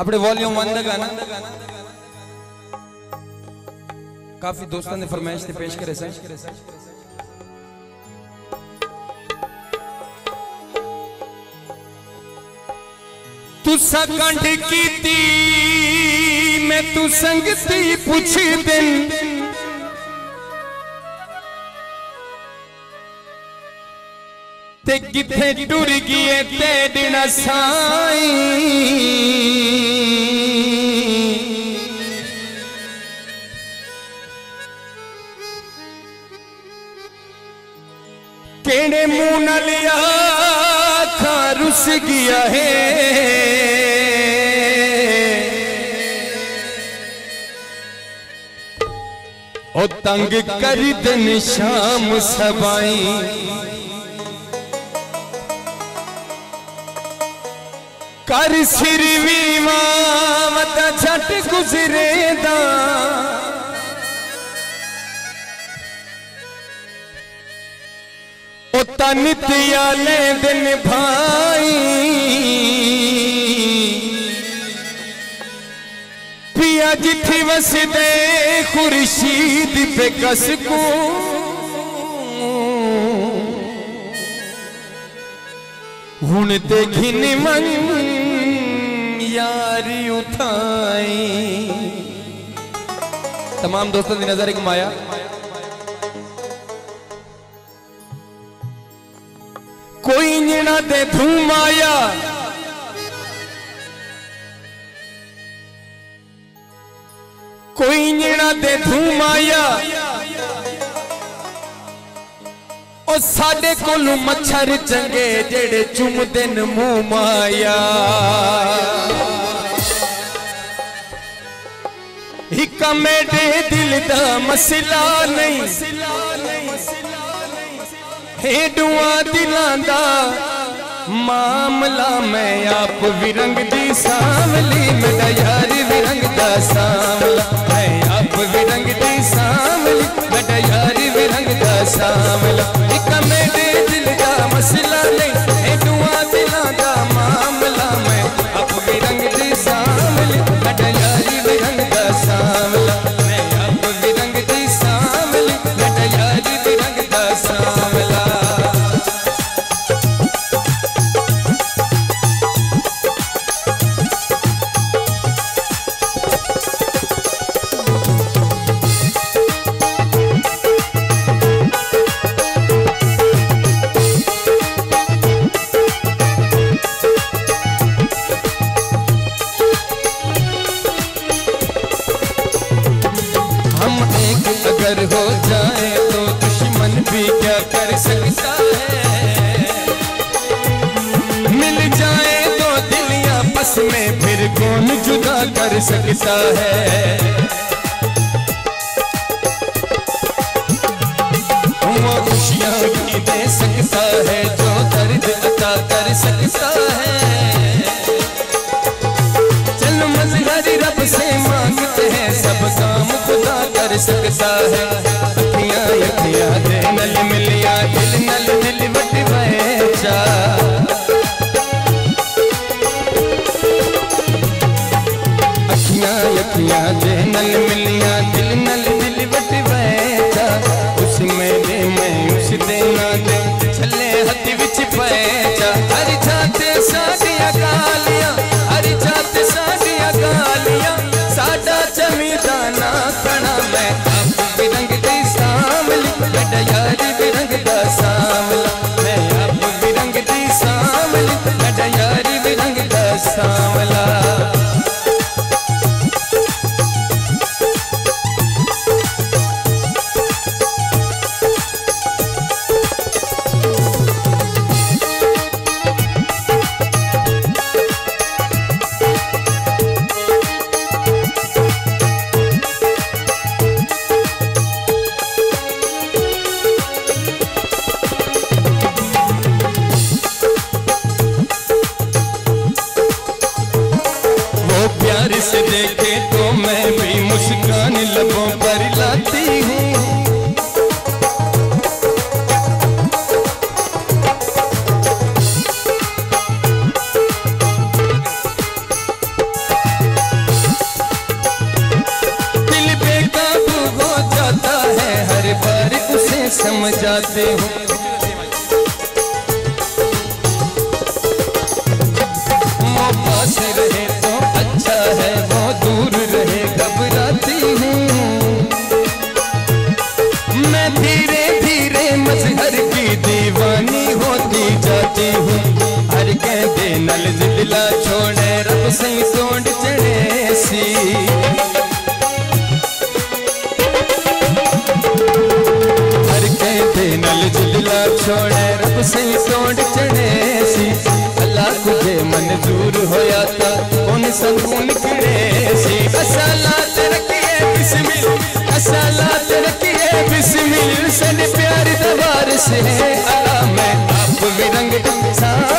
अपने वॉल्यूम बंद દગાના काफ़ी दोस्तों ने फरमाइश से पेश करे, सर। तुसा सकंड की मैं तू संगती पूछ दिन। ਤੇ ਕਿੱਥੇ ਟੁਰ ਗਈ ਤੇ ਦਿਨ ਸਾਈ ਕਿਹੜੇ ਮੂੰਹ ਨਾਲ ਆਖਾਂ ਰੁੱਸ ਗਿਆ ਹੈ ਉਹ ਤੰਗ ਕਰ ਦਿਨ ਸ਼ਾਮ ਸਬਾਈ कर सिर मत झट गुजरे तनितयाले दिन भाई। पिया जिथी वसदे खुर्शीद पे कस हूँ ते घिन मन यारी उठाई तमाम दोस्तों की नज़र एक माया। कोई जिना दे थू माया। कोई जिना दे थू माया। ਉਹ ਸਾਡੇ ਕੋਲ ਮੱਛਰ ਚੰਗੇ ਜਿਹੜੇ ਚੁੰਮਦੇ ਨੇ ਮੂੰਹ ਮਾਇਆ ਇੱਕ ਮੇਰੇ ਦਿਲ ਦਾ ਮਸਲਾ ਨਹੀਂ ਹੈ ਦੁਆ ਦਿਲਾਂ ਦਾ ਮਾਮਲਾ ਮੈਂ ਆਪ ਵਿਰੰਗ ਦੀ ਸਾਵਲੀ ਮੇਰਾ ਯਾਰ ਵਿਰੰਗ ਦਾ ਸਾਵਲਾ हम एक अगर हो जाए तो दुश्मन भी क्या कर सकता है? मिल जाए तो दिल आपस में फिर कौन जुदा कर सकता है? वो खुशियाँ भी दे सकता है, जो दर्द अता कर सकता है। चल मजहरी रब से मांगते हैं सब काम खुदा कर सकता है। अखियाँ अखियाँ दे नल मिलिया जिला छोड़े, रब से सोड चढ़े सी अल्लाह तुझे मंजूर होया था, कौन संगून किड़े सी असलात रखिए बिस्मिल असलात रखिए बिस्मिल। सन प्यार दवार से, अल्लाह मैं आप विरंग सावल